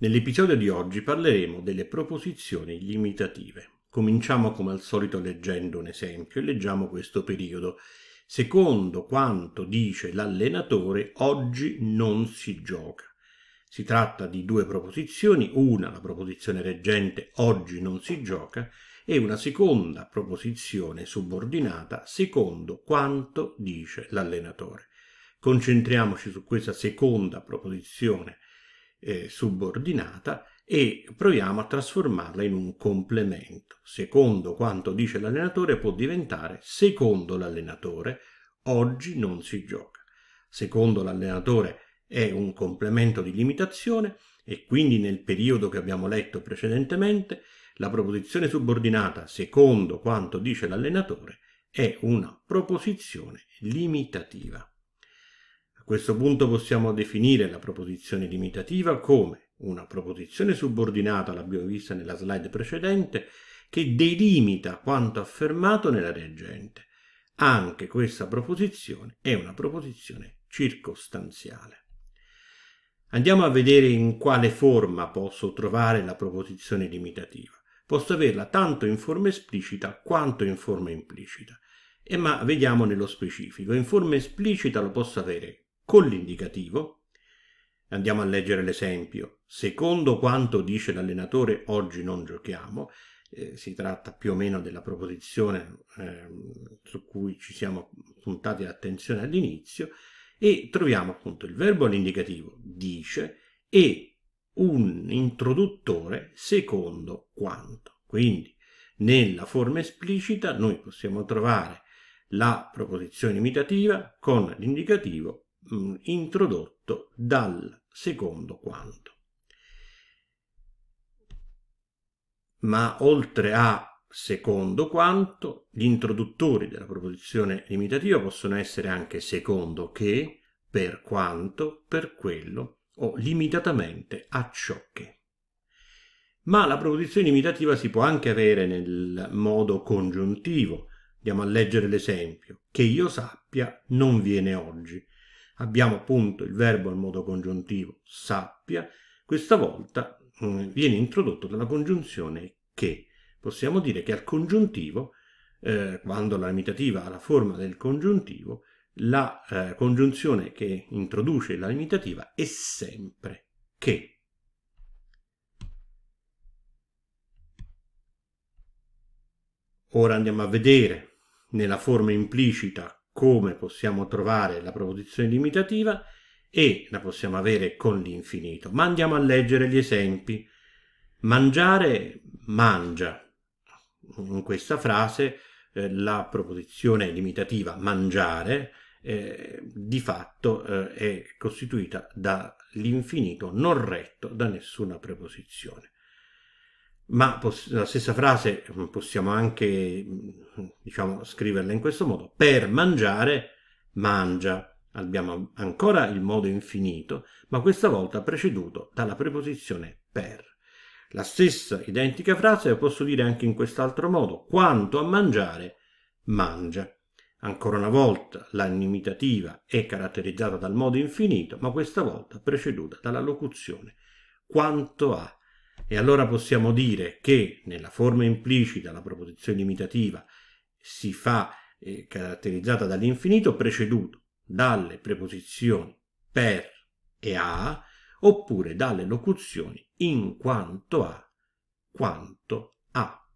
Nell'episodio di oggi parleremo delle proposizioni limitative. Cominciamo come al solito leggendo un esempio e leggiamo questo periodo. Secondo quanto dice l'allenatore, oggi non si gioca. Si tratta di due proposizioni, una la proposizione reggente oggi non si gioca e una seconda proposizione subordinata secondo quanto dice l'allenatore. Concentriamoci su questa seconda proposizione eh, subordinata e proviamo a trasformarla in un complemento. Secondo quanto dice l'allenatore può diventare secondo l'allenatore oggi non si gioca. Secondo l'allenatore è un complemento di limitazione e quindi nel periodo che abbiamo letto precedentemente la proposizione subordinata secondo quanto dice l'allenatore è una proposizione limitativa questo punto possiamo definire la proposizione limitativa come una proposizione subordinata, l'abbiamo vista nella slide precedente, che delimita quanto affermato nella reggente. Anche questa proposizione è una proposizione circostanziale. Andiamo a vedere in quale forma posso trovare la proposizione limitativa. Posso averla tanto in forma esplicita quanto in forma implicita. E ma vediamo nello specifico. In forma esplicita lo posso avere con l'indicativo. Andiamo a leggere l'esempio. Secondo quanto dice l'allenatore, oggi non giochiamo. Eh, si tratta più o meno della proposizione eh, su cui ci siamo puntati l'attenzione all'inizio e troviamo appunto il verbo all'indicativo dice e un introduttore secondo quanto. Quindi nella forma esplicita noi possiamo trovare la proposizione imitativa con l'indicativo introdotto dal secondo quanto. Ma oltre a secondo quanto, gli introduttori della proposizione limitativa possono essere anche secondo che, per quanto, per quello o limitatamente a ciò che. Ma la proposizione limitativa si può anche avere nel modo congiuntivo. Andiamo a leggere l'esempio. Che io sappia non viene oggi abbiamo appunto il verbo al modo congiuntivo sappia, questa volta mm, viene introdotto dalla congiunzione che. Possiamo dire che al congiuntivo, eh, quando la limitativa ha la forma del congiuntivo, la eh, congiunzione che introduce la limitativa è sempre che. Ora andiamo a vedere nella forma implicita come possiamo trovare la proposizione limitativa e la possiamo avere con l'infinito. Ma andiamo a leggere gli esempi. Mangiare mangia. In questa frase eh, la proposizione limitativa mangiare eh, di fatto eh, è costituita dall'infinito non retto da nessuna preposizione ma la stessa frase mm, possiamo anche mm, diciamo, scriverla in questo modo. Per mangiare, mangia. Abbiamo ancora il modo infinito, ma questa volta preceduto dalla preposizione per. La stessa identica frase la posso dire anche in quest'altro modo. Quanto a mangiare, mangia. Ancora una volta la limitativa è caratterizzata dal modo infinito, ma questa volta preceduta dalla locuzione quanto a e allora possiamo dire che nella forma implicita la proposizione limitativa si fa eh, caratterizzata dall'infinito preceduto dalle preposizioni per e a oppure dalle locuzioni in quanto a, quanto a.